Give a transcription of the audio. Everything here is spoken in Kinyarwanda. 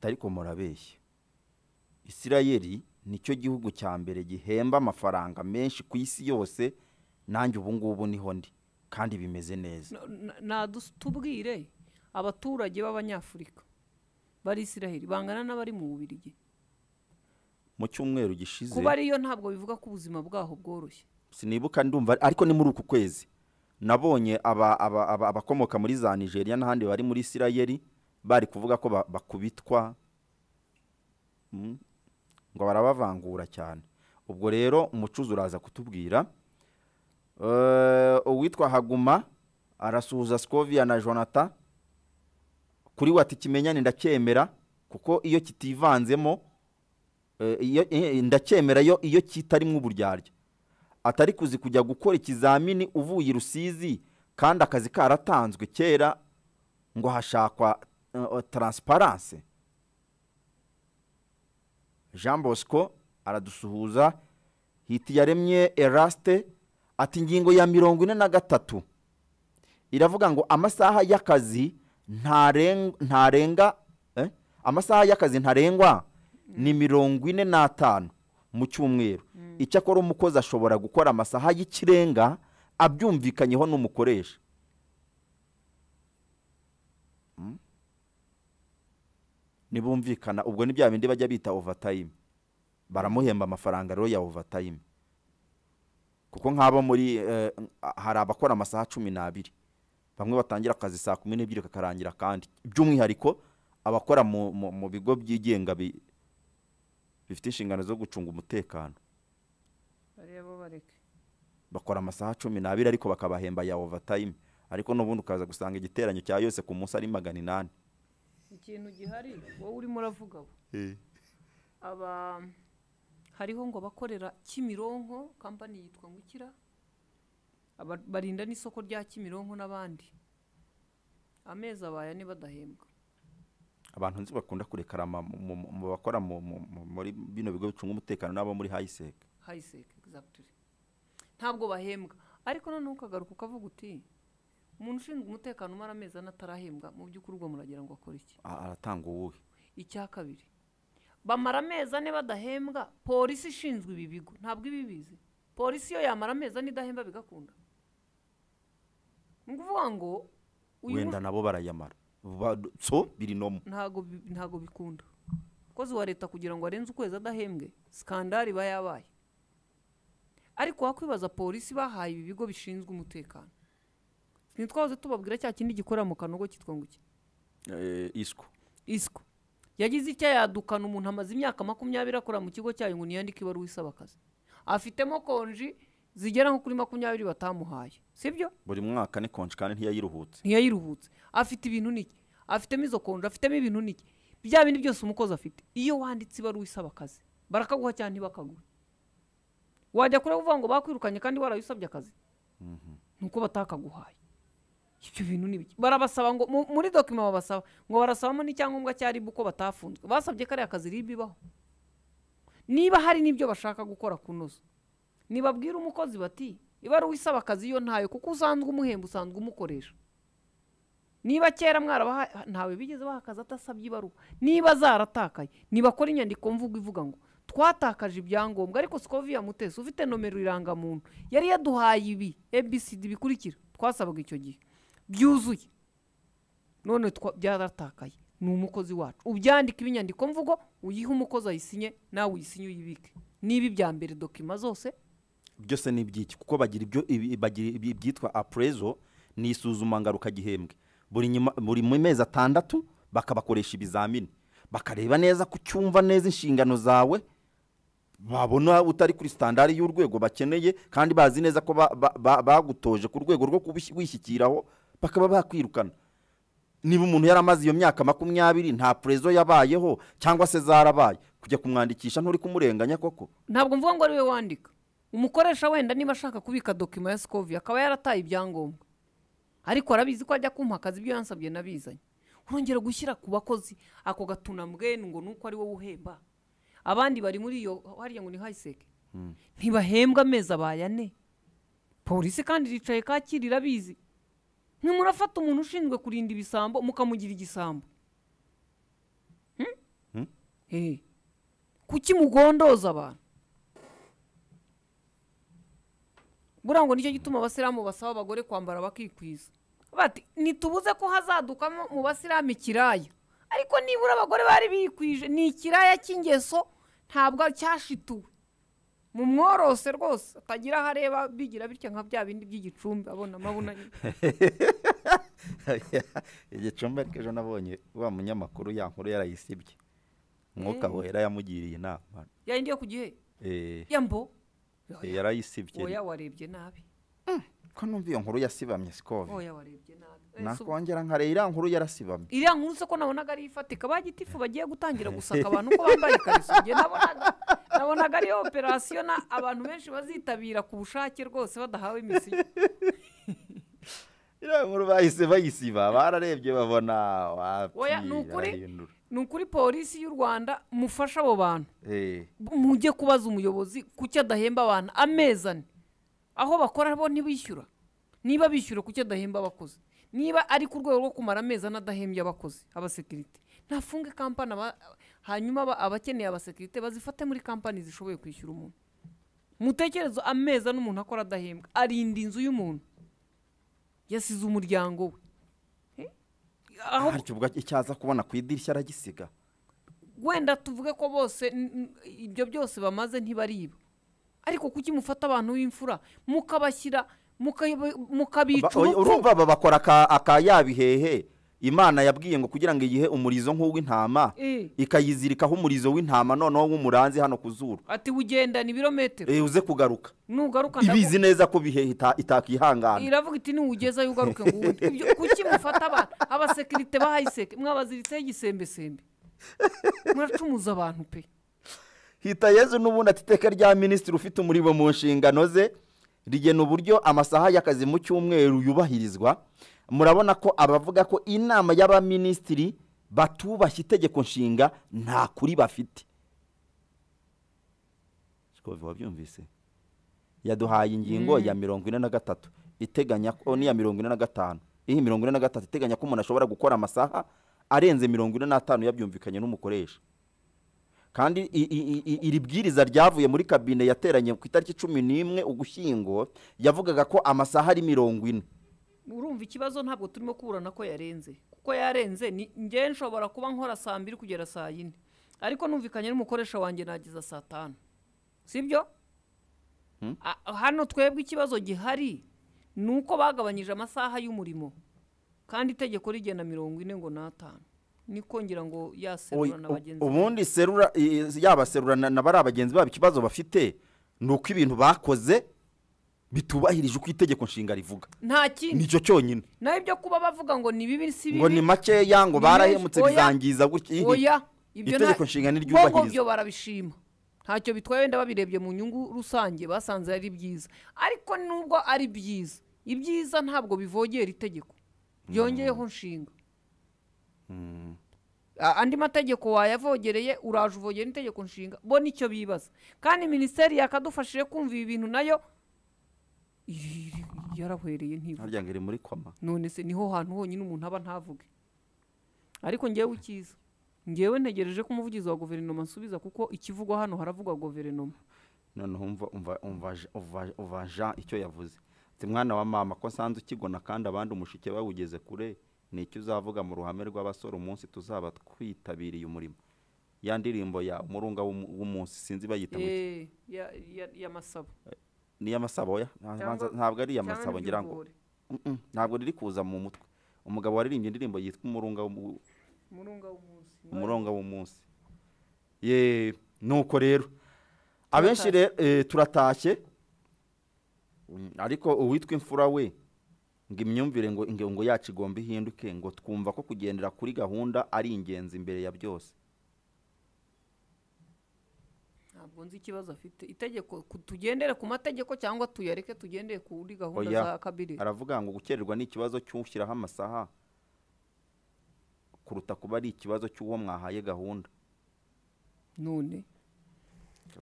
atari ko murabeshya. Isirayeli ni cyo gihugu cya mbere gihemba amafaranga menshi ku isi yose nanjye ubu ngubu ni ho ndi kandi bimeze neza. Natubwire abaturage b'abanyafurika bari isiraheli bangana n'abari mu bubirigi. Mu cyumweru gishize kuba ariyo ntabwo bivuga ko ubuzima bwaho bworoshye. Sinibuka ndumva ariko ni muri uku kwezi. Nabonye aba- aba- aba- abakomoka muri za nigeria n'ahandi bari muri isirayeli bari kuvuga ko ba- bakubitwa Mm. ngo barabavangura cyane ubwo rero umucuzi uraza kutubwira Eh, uwitwa haguma arasuhuza scovia na jonathan kuri we ati kimenyane ndacyemera kuko iyo kitivanzemo eh, eh, ndacyemera yo iyo kitarimo uburyarya atari kuzi kujya gukora ikizamini uvuye i rusizi kandi akazi karatanzwe kera ngo hashakwa taransiparanse jean bosco aradusuhuza hitiyaremye eraste ati ingingo ya mirongo ine na gatatu iravuga ngo amasaha y'akazi ntaren- ntarenga eh? amasaha y'akazi ntarengwa ni mirongo ine n'atanu mu cyumweru. Icyakora umukozi ashobora gukora amasaha y'ikirenga abyumvikanyeho n'umukoresha. Nibumvikana ubwo ni bya bindi bajya bita overtime. Baramuhemba amafaranga rero ya overtime. Kuko nk'abo muri eh, hari abakora amasaha cumi n'abiri. Bamwe batangira akazi saa kumi n'ebyiri kakarangira kandi by'umwihariko abakora mu, bigo byigenga bi, bifite inshingano zo gucunga umutekano. Bakora amasaha cumi n'abiri ariko bakabahemba ya overtime. Ariko n'ubundi ukaza gusanga igiteranyo cya yose ku munsi ari magana inani. Ikintu gihari wowe urimo uravuga we aba hariho ngo abakorera kimironko kampani yitwa ngukira Aba- barinda n'isoko rya kimironko n'abandi. Amezi abaye ane badahembwa. Abantu nzi bakunda kurekarama mu- bakora mu- mu- mu- muri bino bigo bicunga umutekano n'abo muri hayisek hayiseke egizagitiri ntabwo bahembwa. Ariko noneho ukagaruka ukavuga uti umuntu ushinzwe umutekano umara amezi ane atarahembwa mu by'ukuri ubwo muragira ngo akore iki? Aratanga uwuhe? Icya kabiri bamara amezi ane badahembwa polisi ishinzwe ibi bigo. Ntabwo iba ibizi polisi iyo yamara amezi ane idahemba bigakunda. Ni ukuvuga ngo wenda nabo barayamara. Ba- so biri nomo ntago bi- ntago bikunda. Umukozi wa leta kugira ngo arenze ukwezi adahembwe sikandari iba yabaye. Ariko wakwibaza polisi bahaye ibi bigo bishinzwe umutekano. Ntitwahoze tubabwira cya kindi gikorera mu kanogo cyitwa ngo iki? Eh, isco. Isiko yagize icyo yadukana umuntu amaze imyaka makumyabiri akora mu kigo cyayo ngo niyandike ibaruwa isaba akazi afitemo konji zigera nko kuri makumyabiri batamuhaye. Sibyo? Buri mwaka ni konji kandi ntiyayiruhutse. Ntiyayiruhutse. Afite ibintu niki afitemo izo konji? Afitemo ibintu niki bya bindi byose umukozi afite. Iyo wanditse ibaruwa isaba akazi barakaguha cyangwa ntibakaguhe. Wajya kure uvuga ngo bakwirukanye kandi warayisabye akazi? Nuko batakaguhaye. Ibyo bintu ni biki barabasaba ngo mu- muri dokima babasaba ngo barasabamo n'icyangombwa cya ribu ko batafunzwe. Basabye kariya kazi ribu ibaho. Niba hari n'ibyo bashaka gukora kunoza nibabwira umukozi bati ibaruwa isaba akazi iyo ntayo kuko usanzwe umuhemba usanzwe umukoresha. Niba kera mwarabaha ntawe bigeze baha akazi atasabye ibaruwa. Niba zaratakaye nibakora inyandiko mvugo ivuga ngo twatakaje ibyangombwa ariko sikoviya mutesi ufite nomero irangamuntu yari yaduhaye ibi abcd bikurikira. Twasabaga icyo gihe. Byuzuye. None byaratakaye. Ni umukozi wacu. Ubyandike ibinyandiko mvugo uyihe umukozi ayisinye nawe uyisinye uyibike. Niba ibya mbere dokima zose byose ni iby'iki. Kuko bagira ibyo ibyitwa apurezo ni isuzuma ngarukagihembwe. Buri mu mezi atandatu bakabakoresha ibizamini. Bakareba neza ko ucyumva neza inshingano zawe. Babona utari kuri sitandari y'urwego bakeneye kandi bazi neza ko ba- ba- ba- bagutoje ku rwego rwo kuwishyikiraho bakaba bakwirukana niba umuntu yaramaze iyo myaka makumyabiri nta purezo yabayeho cyangwa se zarabaye. Kujya kumwandikisha nturi kumurenganya koko. Ntabwo mvuga ngo ari we wandika. Umukoresha wenda niba ashaka kubika dokima ya sikovi akaba yarataye ibyangombwa. Ariko arabizi ko ajya kumpa akazi ibyo yansabye nabizanye. Urongera gushyira ku bakozi ako gatunambwene ngo nuko ari wowe uhemba abandi bari muri iyo hariya ngo ni hayiseke ntibahembwa amezi abaye ane. Polisi kandi iricaye kacyiru irabizi. Ntimurafata umuntu ushinzwe kurinda ibisambo mukamugira igisambo. Hmm? Eh. kuki mugondoza abantu? Buriya ngo ni cyo gituma abasilamu basaba abagore kwambara bakikwiza. Bati ntitubuze ko hazadukamo mu basilamu ikiraya. Ariko nibura abagore bari bikwije ni ikiraya cy'ingeso ntabwo cyashituwe. Mu mworose rwose atagira aho areba bigira bityo nka bya bindi by'igicumbi abona amabuna nyine igicumbi ariko ejo nabonye wa munyamakuru ya nkuru yarayisibye. Umwuka Eh. wera yamugiriye inama. Yayindi yo ku gihe? Eh, yambo eh, yarayisibye. Oya warebye nabi. Ko numva iyo nkuru yasibamye sikove oya warebye nabi. Nakongera nkareba iriya nkuru yarasibamye. Iriya nkuru se ko nabonaga ari ifatika. Ba gitifu bagiye gutangira gusaka abantu ko bambaye ikariso. Njye nabonaga nabonaga ari operasiyo abantu benshi bazitabira ku bushake rwose badahawe imisiyo iriya nkuru bahise bayisiba bararebye babona ni ukuri. polisi y'u rwanda mufashe abo bantu. Eh, mujye kubaza umuyobozi kuki adahemba abantu amezi ane. Aho bakora bo ntibishyura. Niba bishyura kuki adahemba abakozi? Niba ari ku rwego rwo kumara amezi ane adahembye abakozi abasekirite ntafunge kampani hanyuma aba- abakeneye abasekirite bazifate muri kampani zishoboye kwishyura umuntu. Mutekereze amezi ane umuntu akora adahembwa. Arinda inzu y'umuntu. Yasize umuryango we. Ubwo icyaza kubona ku idirishya aragisiga. Wenda tuvuge ko bose ibyo byose bamaze ntibariba ariko kuki mufata abantu b'imfura? Mukabashyira mukabica urumva bakora aka- akayabihehe imana yabwiye ngo kugira ngo iyihe umurizo nk'uw'intama Eh, ikayizirikaho umurizo w'intama noneho w'umuranzi hano ku zuru. Ati ugendana ibirometero. Eh, uze kugaruka. Nugaruka ibizi neza ko ita- itakihangana. Iravuga iti niwugezayo ugaruke ngo kuki mufata abantu abasekirite bahayiseke mwabaziritseho igisembesembe. Muracumuza abantu pe. Hita yezu n'ubundi ati iteka rya minisitiri ufite umurimo mu nshingano ze rigena uburyo amasaha y'akazi mu cyumweru yubahirizwa. Murabona ko abavuga ko inama y'abaminisitiri batubashye itegeko nshinga nta kuri bafite. Wabyumvise? Yaduhaye ingingo ya mirongo ine na gatatu. Iteganya ko n'iya mirongo ine na gatanu. Iyi mirongo ine na gatatu iteganya ko umuntu ashobora gukora amasaha arenze mirongo ine n'atanu yabyumvikanye n'umukoresha. Kandi iri bwiriza ryavuye muri kabine yateranye ku itariki cumi n'imwe ugushyingo yavugaga ko amasaha ari mirongo ine. Urumva ikibazo ntabwo turimo kuburana ko yarenze. Kuko yarenze ni njye nshobora kuba nkora saa mbiri kugera saa yine. Ariko numvikanye n'umukoresha wanjye nageza saa tanu. Sibyo? Hmm? Hano twebwe ikibazo gihari ni uko bagabanyije amasaha y'umurimo. Kandi itegeko rigena mirongo ine ngo n'atanu. Niko ngira ngo yaserura na bagenzi ubundi serura i- yaba serura na na bariya bagenzi babo ikibazo bafite ni uko ibintu bakoze bitubahirije uko itegeko nshinga rivuga. Nta kindi. Nicyo cyonyine. Naho ibyo kuba bavuga ngo ni bibi si ngo ni bibi makeya ngo barahemutse bizangiza gutya. Oya. Itegeko nshinga ntiryubahiriza byo barabishima. Ntacyo bitwaye wenda babirebye mu nyungu rusange basanze ari byiza. Ariko nubwo ari byiza ibyiza ntabwo bivogera itegeko. Byongeyeho nshinga. Mm. A- andi mategeko wayavogereye uraje uvogera itegeko nshinga. Bo ni cyo bibaza. Kandi minisiteri yakadufashije kumva ibi bintu na yo yarahwereye ntivuge. Iri muri koma. None se ni ho hantu honyine umuntu aba ntavuge. Ariko ngewe ukiza. Ngewe ntegereje ko umuvugizi wa guverinoma ansubiza kuko ikivugwa hano haravugwa guverinoma. Noneho umva umva umva Je- umva- umva jean icyo yavuze. Ati mwana wa mama ko nsanze ukigona kandi abandi umushike bawugeze kure? Ni icyo uzavuga mu ruhame rw'abasore umunsi tuzaba twitabiriye umurimo? Ya ndirimbo ya umurunga w'umu- w'umunsi sinzi bayita iki. Eh, ya- ya- y'amasabo ni iy'amasabo ntabwo ari iy'amasabo ngira ngo ntabwo riri kuza mu mutwe. Umugabo waririmbye indirimbo yitwa umurunga umurunga w'umunsi. Ye nuko rero. Abenshi eh, turatashye. Mm, ariko uwitwa imfura we ngo imyumvire ngo ngo ngo yacu igomba ihinduke ngo twumva ko kugendera kuri gahunda ari ingenzi imbere ya byose. Ntabwo nzi ikibazo afite. Itegeko tugendere ku mategeko cyangwa tuyareke tugendere kuri gahunda za kabiri? aravuga ngo gukererwa ni ikibazo cy'ushyiraho amasaha kuruta kuba ari ikibazo cy'uwo mwahaye gahunda. None.